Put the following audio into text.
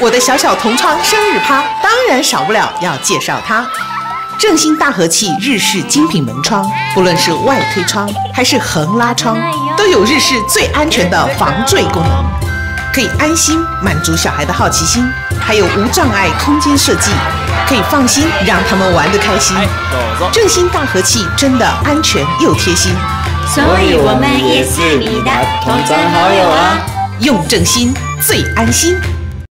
我的小小同窗生日趴，当然少不了要介绍它。正新大和气日式精品门窗，不论是外推窗还是横拉窗，都有日式最安全的防坠功能，可以安心满足小孩的好奇心，还有无障碍空间设计，可以放心让他们玩得开心。正新大和气真的安全又贴心，所以我们也是你的同窗好友啊，用正新最安心。